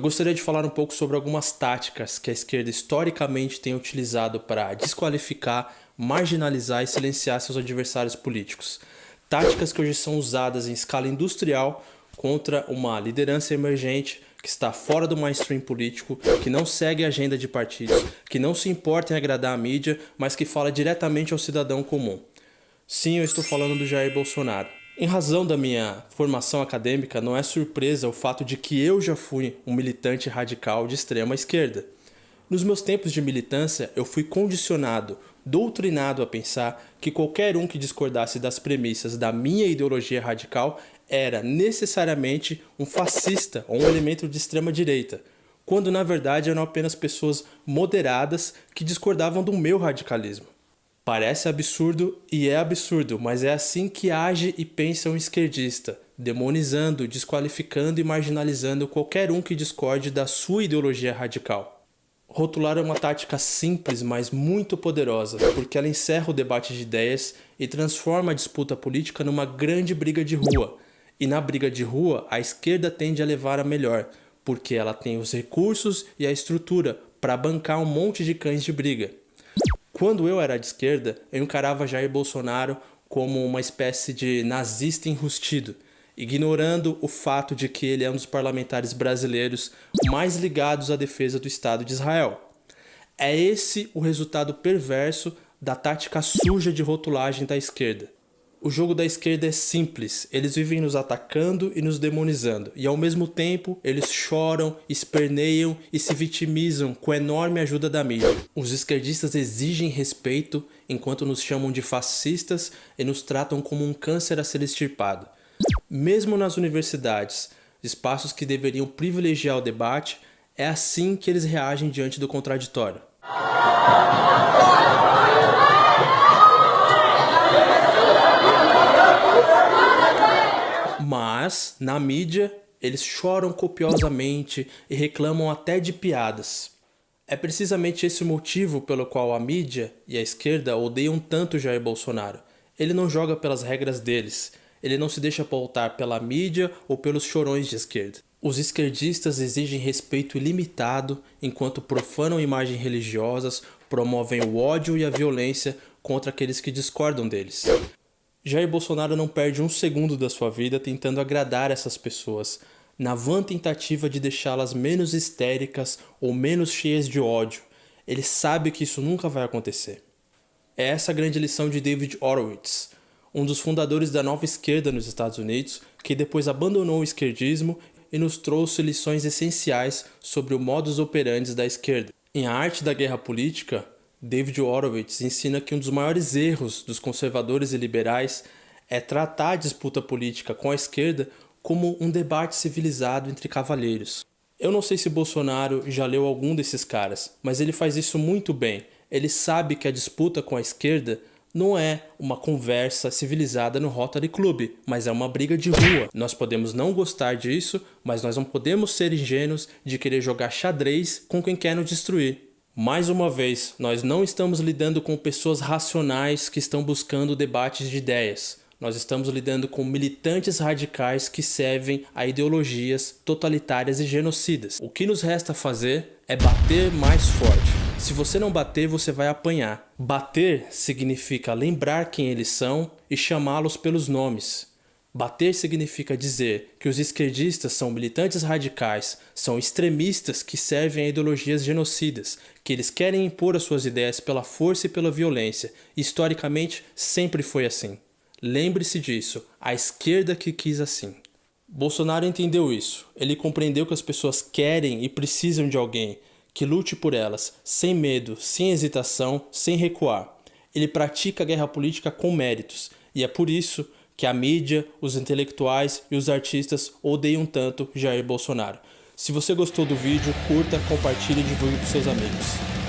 Eu gostaria de falar um pouco sobre algumas táticas que a esquerda historicamente tem utilizado para desqualificar, marginalizar e silenciar seus adversários políticos. Táticas que hoje são usadas em escala industrial contra uma liderança emergente que está fora do mainstream político, que não segue a agenda de partidos, que não se importa em agradar a mídia, mas que fala diretamente ao cidadão comum. Sim, eu estou falando do Jair Bolsonaro. Em razão da minha formação acadêmica, não é surpresa o fato de que eu já fui um militante radical de extrema esquerda. Nos meus tempos de militância, eu fui condicionado, doutrinado a pensar que qualquer um que discordasse das premissas da minha ideologia radical era necessariamente um fascista ou um elemento de extrema direita, quando na verdade eram apenas pessoas moderadas que discordavam do meu radicalismo. Parece absurdo e é absurdo, mas é assim que age e pensa um esquerdista, demonizando, desqualificando e marginalizando qualquer um que discorde da sua ideologia radical. Rotular é uma tática simples, mas muito poderosa, porque ela encerra o debate de ideias e transforma a disputa política numa grande briga de rua. E na briga de rua, a esquerda tende a levar a melhor, porque ela tem os recursos e a estrutura para bancar um monte de cães de briga. Quando eu era de esquerda, eu encarava Jair Bolsonaro como uma espécie de nazista enrustido ignorando o fato de que ele é um dos parlamentares brasileiros mais ligados à defesa do Estado de Israel. É esse o resultado perverso da tática suja de rotulagem da esquerda. O jogo da esquerda é simples, eles vivem nos atacando e nos demonizando, e ao mesmo tempo eles choram, esperneiam e se vitimizam com a enorme ajuda da mídia. Os esquerdistas exigem respeito enquanto nos chamam de fascistas e nos tratam como um câncer a ser extirpado. Mesmo nas universidades, espaços que deveriam privilegiar o debate, é assim que eles reagem diante do contraditório. Mas, na mídia, eles choram copiosamente e reclamam até de piadas. É precisamente esse o motivo pelo qual a mídia e a esquerda odeiam tanto Jair Bolsonaro. Ele não joga pelas regras deles, ele não se deixa pautar pela mídia ou pelos chorões de esquerda. Os esquerdistas exigem respeito ilimitado enquanto profanam imagens religiosas, promovem o ódio e a violência contra aqueles que discordam deles. Jair Bolsonaro não perde um segundo da sua vida tentando agradar essas pessoas, na vã tentativa de deixá-las menos histéricas ou menos cheias de ódio. Ele sabe que isso nunca vai acontecer. É essa a grande lição de David Horowitz, um dos fundadores da nova esquerda nos Estados Unidos, que depois abandonou o esquerdismo e nos trouxe lições essenciais sobre o modus operandi da esquerda. Em A Arte da Guerra Política, David Horowitz ensina que um dos maiores erros dos conservadores e liberais é tratar a disputa política com a esquerda como um debate civilizado entre cavalheiros. Eu não sei se Bolsonaro já leu algum desses caras, mas ele faz isso muito bem. Ele sabe que a disputa com a esquerda não é uma conversa civilizada no Rotary Club, mas é uma briga de rua. Nós podemos não gostar disso, mas nós não podemos ser ingênuos de querer jogar xadrez com quem quer nos destruir. Mais uma vez, nós não estamos lidando com pessoas racionais que estão buscando debates de ideias. Nós estamos lidando com militantes radicais que servem a ideologias totalitárias e genocidas. O que nos resta fazer é bater mais forte. Se você não bater, você vai apanhar. Bater significa lembrar quem eles são e chamá-los pelos nomes. Bater significa dizer que os esquerdistas são militantes radicais, são extremistas que servem a ideologias genocidas, que eles querem impor as suas ideias pela força e pela violência. Historicamente, sempre foi assim. Lembre-se disso, a esquerda que quis assim. Bolsonaro entendeu isso. Ele compreendeu que as pessoas querem e precisam de alguém que lute por elas, sem medo, sem hesitação, sem recuar. Ele pratica a guerra política com méritos, e é por isso que a mídia, os intelectuais e os artistas odeiam tanto Jair Bolsonaro. Se você gostou do vídeo, curta, compartilhe e divulgue com seus amigos.